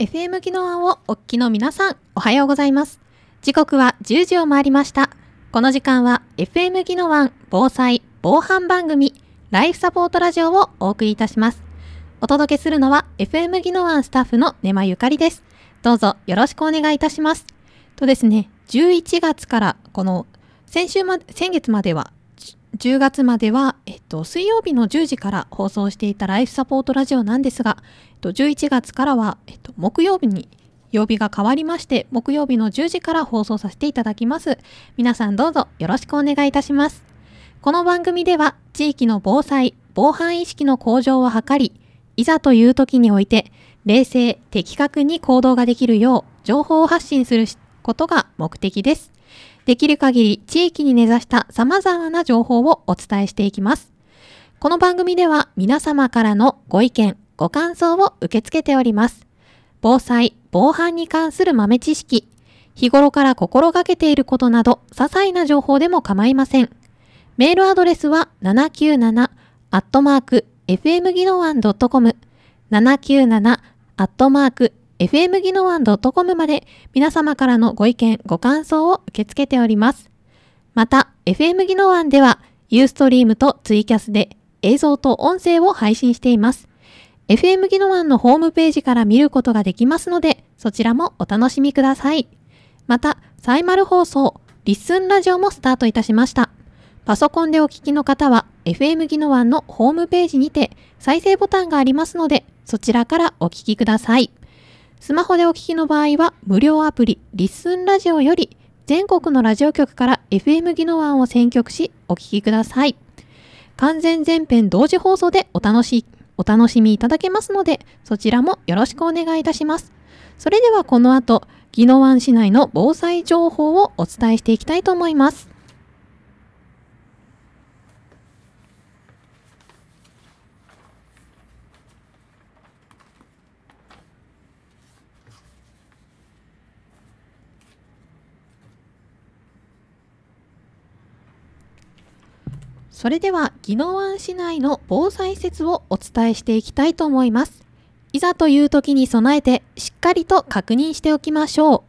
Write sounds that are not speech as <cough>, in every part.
FM 技能案をお聞きの皆さん、おはようございます。時刻は10時を回りました。この時間は FM 技能案防災防犯番組ライフサポートラジオをお送りいたします。お届けするのは FM 技能案スタッフの根間ゆかりです。どうぞよろしくお願いいたします。とですね、11月からこの先週ま先月までは10月までは、えっと、水曜日の10時から放送していたライフサポートラジオなんですが、えっと、11月からは、えっと、木曜日に曜日が変わりまして、木曜日の10時から放送させていただきます。皆さんどうぞよろしくお願いいたします。この番組では、地域の防災、防犯意識の向上を図り、いざという時において、冷静、的確に行動ができるよう、情報を発信することが目的です。できる限り地域に根ざした様々な情報をお伝えしていきます。この番組では皆様からのご意見、ご感想を受け付けております。防災、防犯に関する豆知識、日頃から心がけていることなど、些細な情報でも構いません。メールアドレスは797アットマーク fm 技能案 .com 797アットマーク fm 技能案 .com まで皆様からのご意見、ご感想を受け付けております。また、FM 技能案では、ユーストリームとツイキャスで映像と音声を配信しています。FM 技能案のホームページから見ることができますので、そちらもお楽しみください。また、サイマル放送、リッスンラジオもスタートいたしました。パソコンでお聞きの方は、FM 技能案のホームページにて再生ボタンがありますので、そちらからお聞きください。スマホでお聞きの場合は、無料アプリ、リッスンラジオより、全国のラジオ局から FM 技能案を選曲し、お聞きください。完全全編同時放送でお楽し、お楽しみいただけますので、そちらもよろしくお願いいたします。それではこの後、宜野湾市内の防災情報をお伝えしていきたいと思います。それでは、宜野湾市内の防災施設をお伝えしていきたいと思います。いざという時に備えて、しっかりと確認しておきましょう。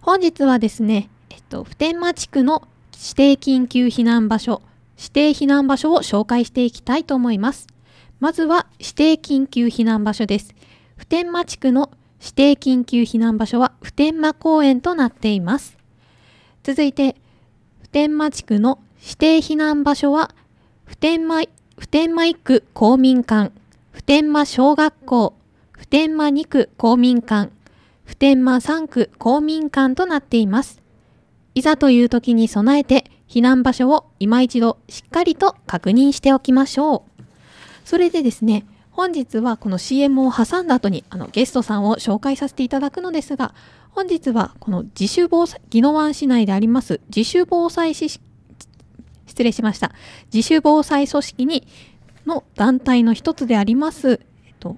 本日はですね、えっと、普天間地区の指定緊急避難場所、指定避難場所を紹介していきたいと思います。まずは、指定緊急避難場所です。普天間地区の指定緊急避難場所は普天間公園となっています。続いて、普天間地区の指定避難場所は普天間普天間1区公民館、普天間小学校、普天間2区公民館、普天間3区公民館となっています。いざという時に備えて避難場所を今一度しっかりと確認しておきましょう。それでですね、本日はこの CM を挟んだ後にあのゲストさんを紹介させていただくのですが、本日はこの自主防災、宜野湾市内であります自主防災士失礼しました。自主防災組織にの団体の一つであります、えっと、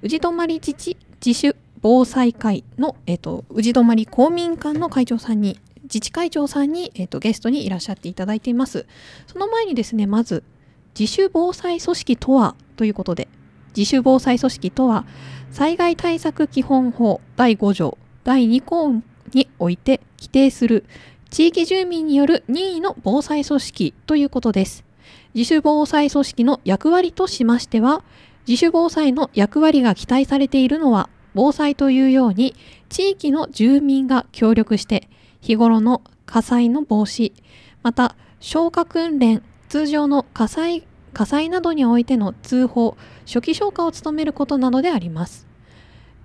宇治泊自治自主防災会の、えっと、宇治泊公民館の会長さんに、自治会長さんに、えっと、ゲストにいらっしゃっていただいています。その前にですね、まず、自主防災組織とはということで、自主防災組織とは、災害対策基本法第5条第2項において規定する地域住民による任意の防災組織ということです。自主防災組織の役割としましては、自主防災の役割が期待されているのは、防災というように地域の住民が協力して日頃の火災の防止、また消火訓練、通常の火災火災などにおいての通報、初期消火を務めることなどであります。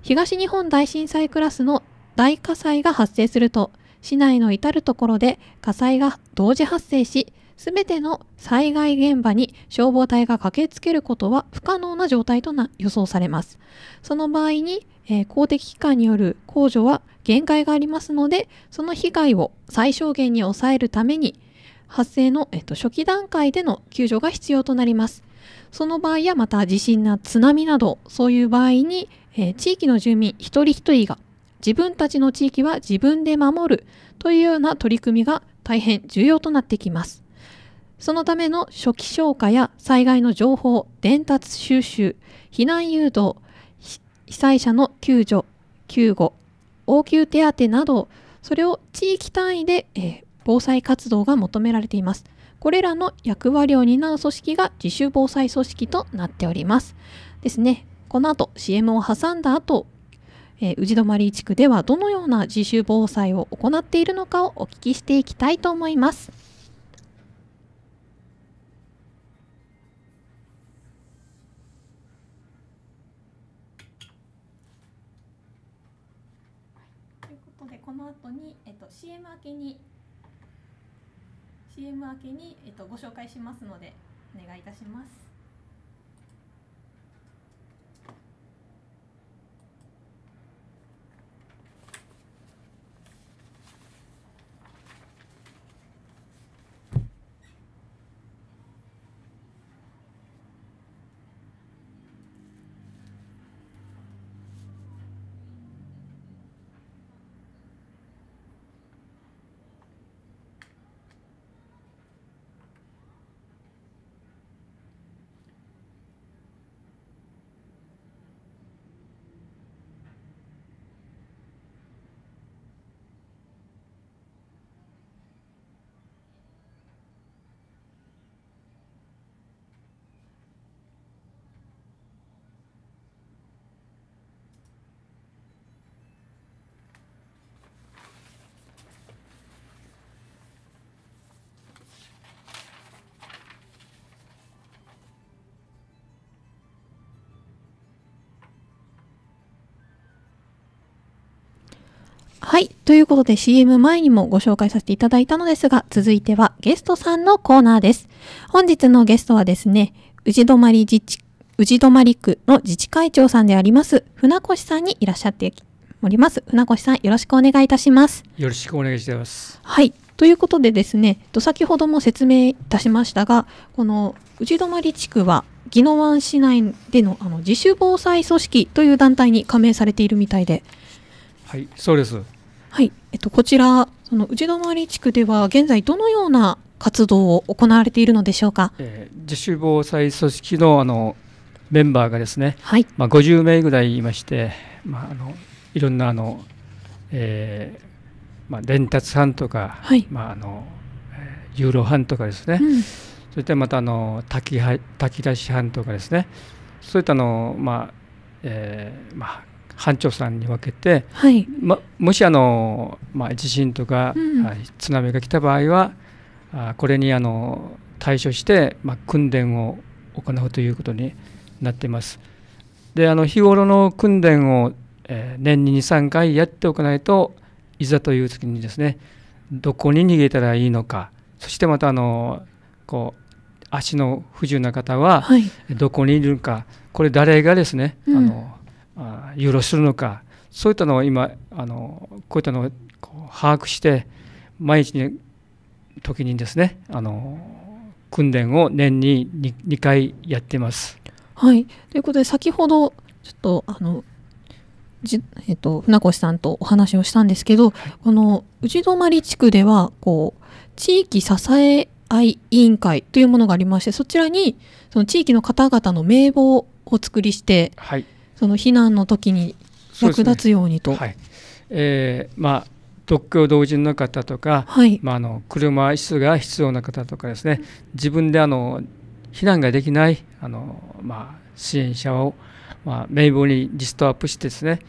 東日本大震災クラスの大火災が発生すると、市内の至るところで火災が同時発生し、すべての災害現場に消防隊が駆けつけることは不可能な状態とな予想されます。その場合に、えー公的機関による控除は限界がありますので、その被害を最小限に抑えるために、発生の、えっと、初期段階での救助が必要となります。その場合やまた地震や津波など、そういう場合に、えー地域の住民一人一人が自分たちの地域は自分で守るというような取り組みが大変重要となってきます。そのための初期消火や災害の情報、伝達収集、避難誘導、被災者の救助、救護応急手当などそれを地域単位で、えー防災活動が求められています。これらの役割を担う組織が自主防災組織となっております。ですね。この後 CM を挟んだ後えー、宇治泊地区ではどのような自主防災を行っているのかをお聞きしていきたいと思います。ということでこの後に、えっと、CM 明けに CM 明けに、えっと、ご紹介しますのでお願いいたします。はい。ということで CM 前にもご紹介させていただいたのですが、続いてはゲストさんのコーナーです。本日のゲストはですね、宇治泊自治、宇治泊区の自治会長さんであります、船越さんにいらっしゃっております。船越さん、よろしくお願いいたします。よろしくお願いします。はい。ということでですね、先ほども説明いたしましたが、この宇治泊地区は宜野湾市内でのあの自主防災組織という団体に加盟されているみたいで。はい、そうです。はい、えっと、こちら、その宇治泊地区では現在どのような活動を行われているのでしょうか？えー、自主防災組織のあのメンバーがですね、はい、まあ50名ぐらいいまして、まああのいろんなあの、えー、まあ伝達班とか、はい、まああのユーロ班とかですね、うん、そしてまたあの炊き炊き出し班とかですね、そういったのまあ、えー、まあ班長さんに分けて、はい。ま、もしあの、まあ、地震とか、うん、津波が来た場合はあこれにあの対処して、まあ、訓練を行うということになっています。であの日頃の訓練を、えー、年に23回やっておかないといざという時にですねどこに逃げたらいいのかそしてまたあのこう足の不自由な方はどこにいるのか、はい、これ誰がですね、うん、あのユーロするのか。そういったのを今あのこういったのを把握して毎日の時にですねあの訓練を年に 2, 2回やってます。はい。ということで先ほどちょっとあのじえっと、船越さんとお話をしたんですけど、はい、この宇治泊地区ではこう地域支え合い委員会というものがありましてそちらにその地域の方々の名簿をお作りして、はい、その避難の時に役立つようにと。ね、はい。えー、まあ独居同人の方とか、はい、まあ、あの車椅子が必要な方とかですね。自分であの避難ができないあの、まあ、支援者を、まあ、名簿にリストアップしてですね、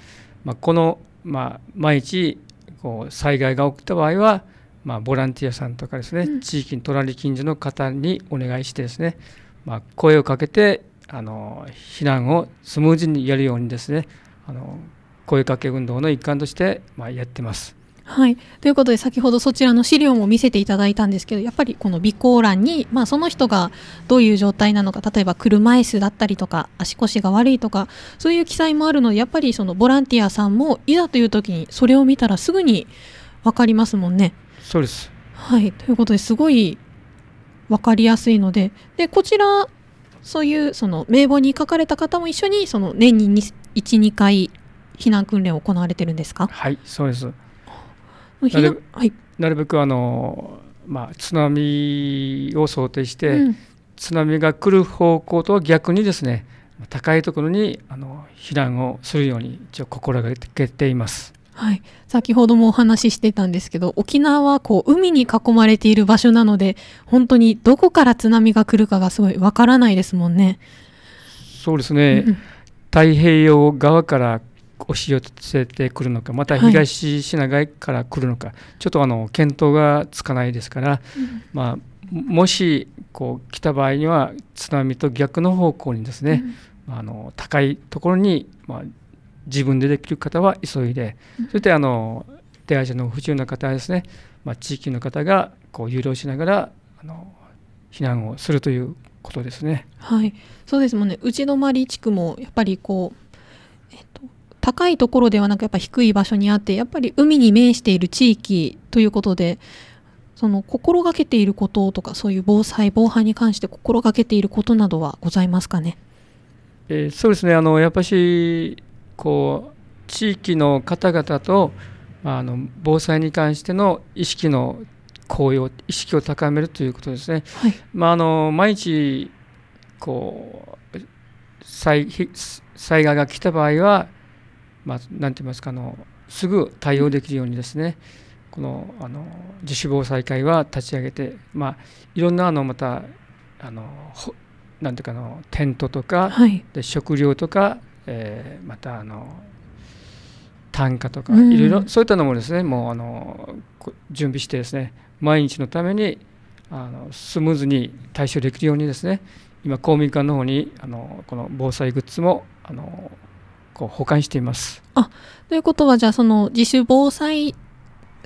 まあ、この、まあ、毎日こう災害が起きた場合は、まあ、ボランティアさんとかですね、うん、地域の隣近所の方にお願いしてですね、まあ、声をかけてあの避難をスムーズにやるようにですねあの声かけ運動の一環として、まあ、やってます。はい、ということで先ほどそちらの資料も見せていただいたんですけどやっぱりこの備考欄に、まあ、その人がどういう状態なのか例えば車椅子だったりとか足腰が悪いとかそういう記載もあるのでやっぱりそのボランティアさんもいざという時にそれを見たらすぐに分かりますもんね。そうです、はい、ということですごい分かりやすいのででこちらそういうその名簿に書かれた方も一緒にその年に12回避難訓練を行われてるんですか？はいそうです。なる,、はい、なるべくあの、まあ、津波を想定して、うん、津波が来る方向と逆にですね高いところにあの避難をするように一応心がけています。はい、先ほどもお話ししてたんですけど沖縄はこう海に囲まれている場所なので本当にどこから津波が来るかがすごいわからないですもんね。そうですね、うん、太平洋側から押し寄せてくるのかまた東シナ海から来るのか、はい、ちょっとあの見当がつかないですから、うん、まあ、もしこう来た場合には津波と逆の方向にですね、うん、あの高いところに、まあ、自分でできる方は急いで、そしてあの手足の不自由な方はですね、まあ、地域の方がこう誘導しながらあの避難をするということですね。はい、そうですもんね。内泊地区もやっぱりこう、えっと、高いところではなくやっぱ低い場所にあってやっぱり海に面している地域ということでその心がけていることとかそういう防災防犯に関して心がけていることなどはございますかね？えー、そうですねあのやっぱしこう地域の方々と、まあ、あの防災に関しての意識の高揚意識を高めるということですね。はい、まあ、あの毎日こう災災害が来た場合は、まあ、なんて言いますかあのすぐ対応できるようにですねこのあの自主防災会は立ち上げて、まあ、いろんなあのまたあのなんていうかのテントとか、はい、で食料とかえー、またあの単価とかいろいろそういったのもですねもうあの準備してですね毎日のためにあのスムーズに対処できるようにですね今公民館の方にあのこの防災グッズもあのこう保管しています。あということはじゃあその自主防災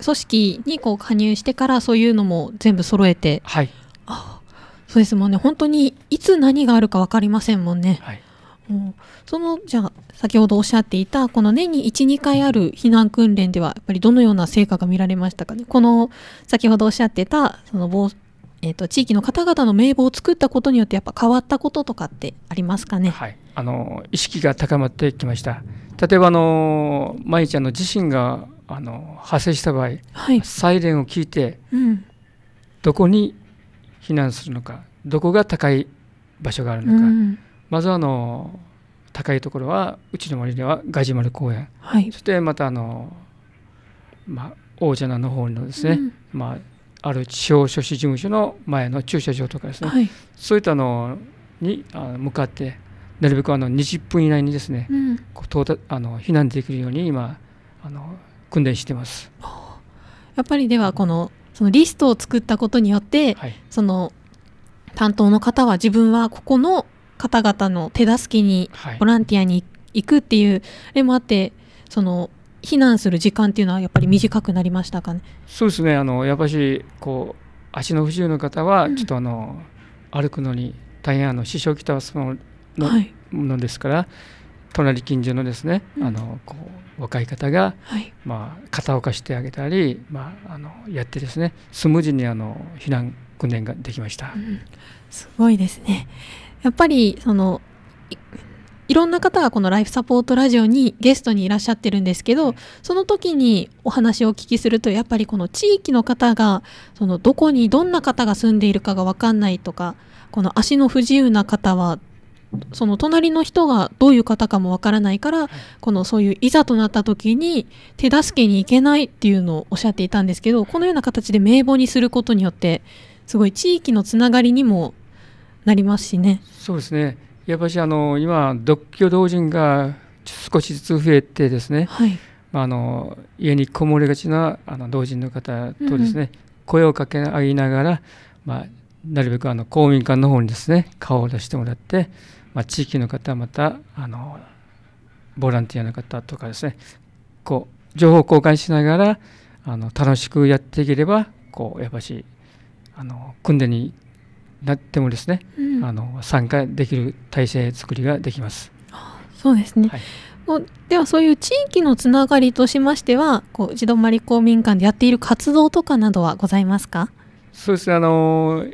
組織にこう加入してからそういうのも全部揃えて、はい、あそうですもんね。本当にいつ何があるか分かりませんもんね。はいうん、そのじゃあ先ほどおっしゃっていたこの年に12回ある避難訓練ではやっぱりどのような成果が見られましたかね？この先ほどおっしゃってたその防えーと、地域の方々の名簿を作ったことによってやっぱ変わったこととかってありますかね、はい、あの意識が高まってきました。例えばあの舞ちゃんの地震があの発生した場合、はい、サイレンを聞いて、うん、どこに避難するのかどこが高い場所があるのか、うんまずあの高いところはうちの森ではガジュマル公園、はい、そしてまたあの、まあ、王者の方のですね、うん、まあ、ある地方書士事務所の前の駐車場とかですね、はい、そういったのにあ向かってなるべくあの20分以内にですね、うん、こう到あの避難できるように今あの訓練してます。やっぱりではこのそのリストを作ったことによって、はい、その担当の方は自分はここの方々の手助けに、ボランティアに行くっていうあれもあってその避難する時間っていうのはやっぱり短くなりましたかね？そうですね。あのやっぱしこう足の不自由の方はちょっとあの、うん、歩くのに大変あの支障をきたすもの,、はい、ものですから隣近所のですね、うん、あのこう若い方が、はい、まあ、肩を貸してあげたり、まあ、あのやってですねスムーズにあの避難訓練ができました。うん、すごいですね。やっぱりそのいろんな方がこのライフサポートラジオにゲストにいらっしゃってるんですけどその時にお話をお聞きするとやっぱりこの地域の方がそのどこにどんな方が住んでいるかが分かんないとかこの足の不自由な方はその隣の人がどういう方かもわからないから、このそういういざとなった時に手助けに行けないっていうのをおっしゃっていたんですけどこのような形で名簿にすることによってすごい地域のつながりにもなりますしね。そうですね。やっぱしあの今独居老人が少しずつ増えてですね、はい、あの家にこもりがちなあの老人の方とですね、うん、声をかけ合いながら、まあ、なるべくあの公民館の方にですね顔を出してもらって、まあ、地域の方またあのボランティアの方とかですねこう情報交換しながらあの楽しくやっていければこうやっぱしあの訓練になってもですね、うん、あの参加できる体制作りができます。そうですね、はい、ではそういう地域のつながりとしましてはこう地止まり公民館でやっている活動とかなどはございますか？そうですね。あの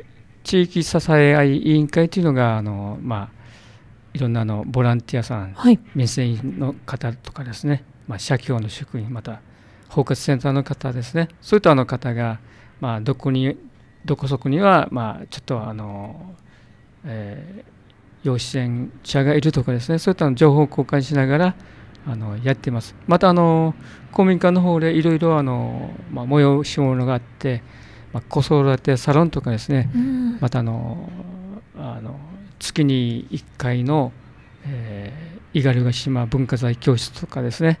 地域支え合い委員会というのがあの、まあ、いろんなあのボランティアさん、はい、民生委員の方とかですね、まあ、社協の職員また包括センターの方ですね。そういったあの方が、まあ、どこにどこそこには、まあ、ちょっとあの、え要支援者がいるとかですねそういった情報交換しながらあのやっています。またあの公民館の方でいろいろあの、まあ、催し物があって、まあ、子育てサロンとかですね、うん、またあのあの月に1回の、えー、伊賀ヶ島文化財教室とかですね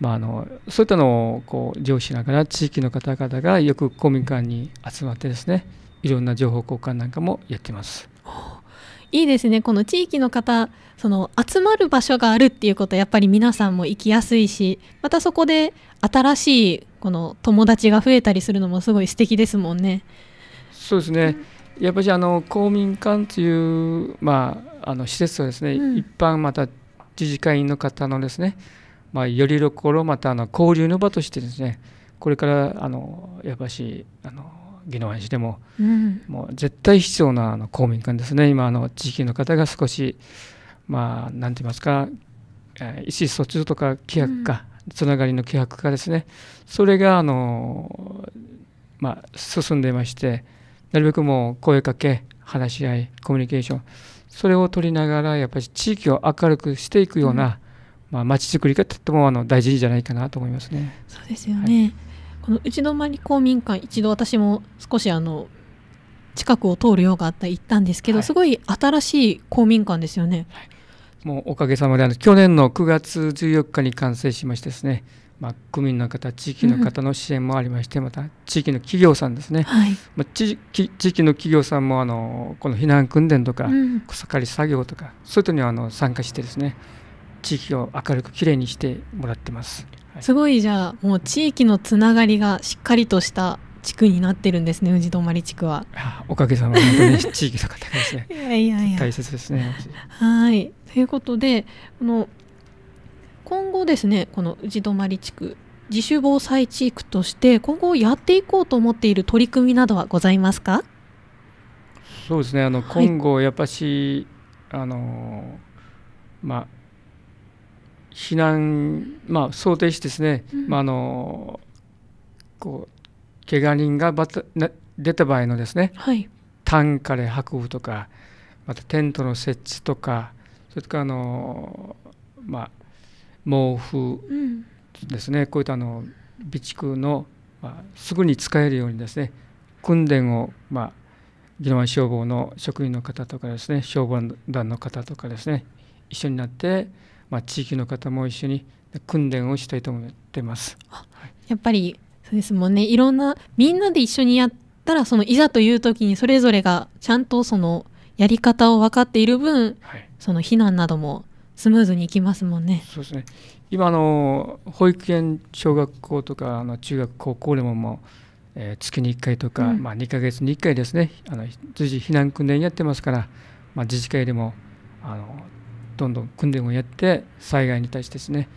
まあ、あのそういったのをこう上しながら地域の方々がよく公民館に集まってですねいろんな情報交換なんかもやってます。いいですねこの地域の方その集まる場所があるっていうことはやっぱり皆さんも行きやすいしまたそこで新しいこの友達が増えたりするのもすごい素敵ですもんね。そうですね、やっぱりあの公民館という、まあ、あの施設はですね、うん、一般また自治会員の方のですねまあ、よりどころまたあの交流の場としてですねこれからあのやっぱしあの宜野湾市でも、うん、もう絶対必要なあの公民館ですね。今あの地域の方が少しまあ何て言いますか、えー、意思疎通とか規約か、うん、つながりの規約かですね。それがあのまあ進んでいましてなるべくもう声かけ話し合いコミュニケーションそれを取りながらやっぱり地域を明るくしていくような、まあ、町づくりがとってもあの大事じゃないかなと思いますね。そうですよね、はい、この内泊公民館一度私も少しあの近くを通る用があった行ったんですけど、はい、すごい新しい公民館ですよね。はい、もうおかげさまであの去年の9月14日に完成しましてですね、まあ、区民の方地域の方の支援もありまして、うん、また地域の企業さんですね、はい。まあ、地地域の企業さんもあのこの避難訓練とか、草刈り作業とかそういったにはあの参加してですね地域を明るくきれいにしてもらってます、はい、すごいじゃあもう地域のつながりがしっかりとした地区になってるんですね宇治泊地区は。おかげさまで本当に <laughs> 地域の方がですね。<laughs> いやいやいや。大切ですねはい。ということでこの今後ですねこの宇治泊地区自主防災地区として今後やっていこうと思っている取り組みなどはございますか？そうですね。あの、今後やっぱしあのまあ避難、まあ、想定してですね、うん、まあ、あのこう怪我人がばたな出た場合のですね、はい、担架で運ぶとかまたテントの設置とかそれからあの、まあ、毛布ですね、うん、こういったあの備蓄の、まあ、すぐに使えるようにですね訓練を、まあ、宜野湾消防の職員の方とかですね消防団の方とかですね一緒になってまあ、地域の方も一緒に訓練をしたいと思ってます。やっぱりそうですもんね。いろんなみんなで一緒にやったらそのいざという時にそれぞれがちゃんとそのやり方を分かっている分、はい、その避難などもスムーズにいきますもんね。そうですね。今の保育園小学校とかあの中学高校でももう、えー、月に1回とか、うん、まあ、2か月に1回ですね。あの随時避難訓練やってますから、まあ、自治会でもあのどんどん訓練をやって災害に対してですね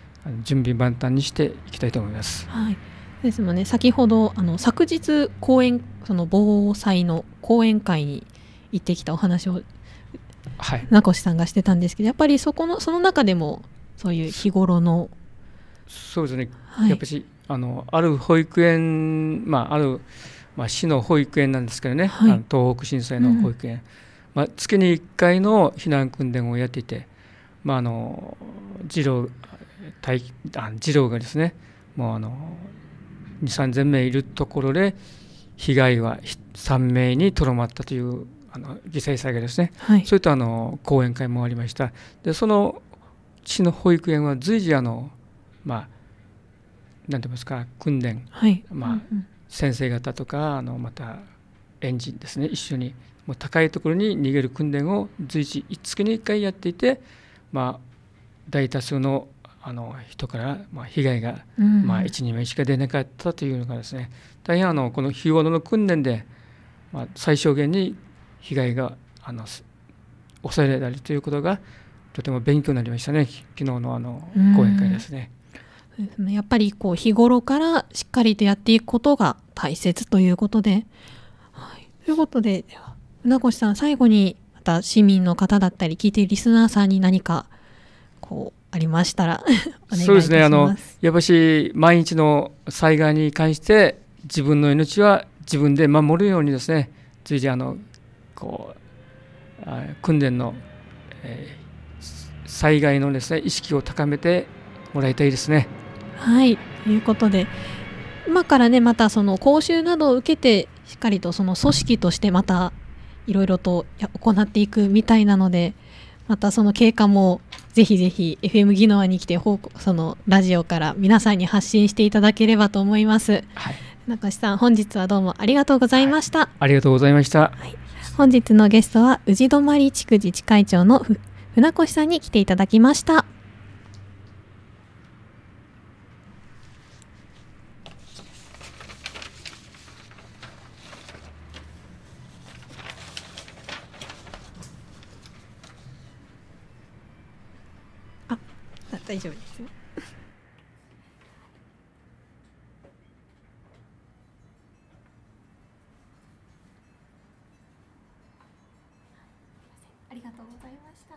準備万端にしていきたいと思います。はい、ですもんね先ほどあの昨日講演その防災の講演会に行ってきたお話を、はい、名越さんがしてたんですけどやっぱりそこのその中でもそういう日頃のそうですね、はい、やっぱりあのある保育園まあある、まあ、市の保育園なんですけどね、はい、東北震災の保育園、うん、まあ、月に1回の避難訓練をやっていてまあ、あの次郎あ次郎がですねもうあの2 3 0 0名いるところで被害は3名にとどまったというあの犠牲災害ですね、はい、そういったあの講演会もありました。でその市の保育園は随時あのまあ何て言いますか訓練、はい、まあ、うんうん、先生方とかあのまた園児ですね一緒にもう高いところに逃げる訓練を随時月に1回やっていてまあ、大多数のあの人から、まあ、被害が、うん、まあ、12名しか出なかったというのがですね大変あのこの日頃の訓練で、まあ、最小限に被害があの抑えられるということがとても勉強になりましたね。昨日のあの講演会ですね。うん、やっぱりこう日頃からしっかりとやっていくことが大切ということで。はい、ということで船越さん最後にた市民の方だったり聞いているリスナーさんに何かこうありましたらそうですねあのやっぱし毎日の災害に関して自分の命は自分で守るようにですね随時あのこう訓練のえー、災害のですね意識を高めてもらいたいですね。はいということで今からねまたその講習などを受けてしっかりとその組織としてまたいろいろと行っていくみたいなのでまたその経過もぜひぜひ FM ギノアに来てそのラジオから皆さんに発信していただければと思います。はい、中志さん本日はどうもありがとうございました。はい、ありがとうございました。はい、本日のゲストは宇治泊地区自治会長の船越さんに来ていただきました。大丈夫ですよ。ありがとうございました。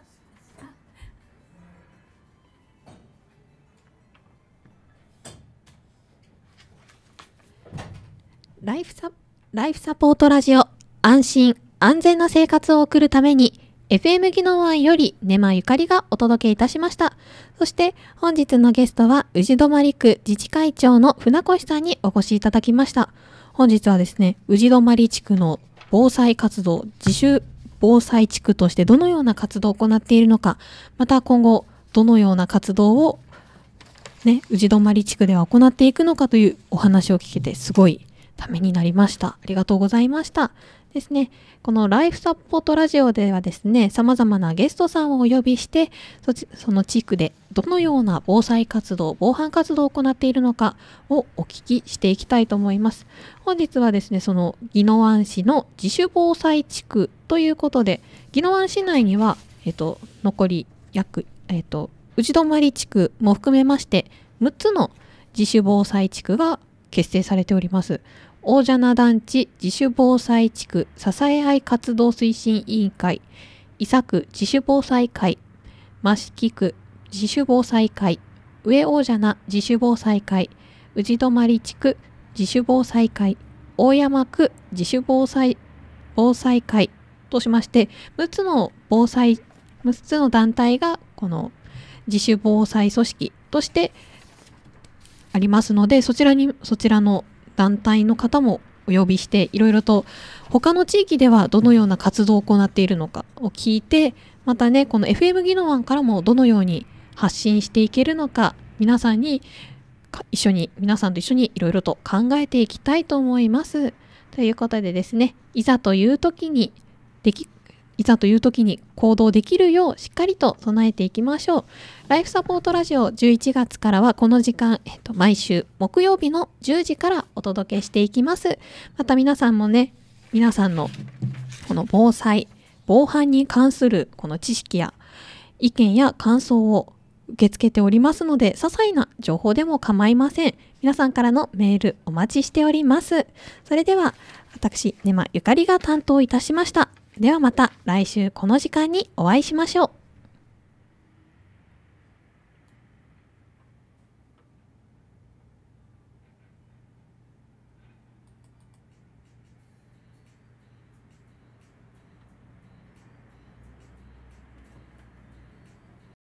ライフサライフサポートラジオ安心安全な生活を送るために FM 技能案より根間ゆかりがお届けいたしました。そして本日のゲストは宇治泊区自治会長の船越さんにお越しいただきました。本日はですね、宇治泊地区の防災活動、自主防災地区としてどのような活動を行っているのか、また今後どのような活動をね、宇治泊地区では行っていくのかというお話を聞けてすごいためになりました。ありがとうございました。ですね、このライフサポートラジオではですね、様々なゲストさんをお呼びして、その地区でどのような防災活動、防犯活動を行っているのかをお聞きしていきたいと思います。本日はですね、その宜野湾市の自主防災地区ということで、宜野湾市内には、えっと、残り約、えっと、宇治泊地区も含めまして、6つの自主防災地区が結成されております。大蛇名団地自主防災地区支え合い活動推進委員会、伊佐区自主防災会、益城区自主防災会、上大蛇名自主防災会、宇治泊地区自主防災会、大山区自主防災防災会としまして、6つの防災、6つの団体がこの自主防災組織としてありますので、そちらに、そちらの団体の方もお呼びしていろいろと他の地域ではどのような活動を行っているのかを聞いてまたねこの FM 技能案からもどのように発信していけるのか皆さんに一緒に皆さんと一緒にいろいろと考えていきたいと思います。ということでですねいざという時にできいざという時に行動できるようしっかりと備えていきましょう。ライフサポートラジオ11月からはこの時間、えっと、毎週木曜日の10時からお届けしていきます。また皆さんもね、皆さんのこの防災、防犯に関するこの知識や意見や感想を受け付けておりますので、些細な情報でも構いません。皆さんからのメールお待ちしております。それでは、私、根間ゆかりが担当いたしました。ではまた来週この時間にお会いしましょう。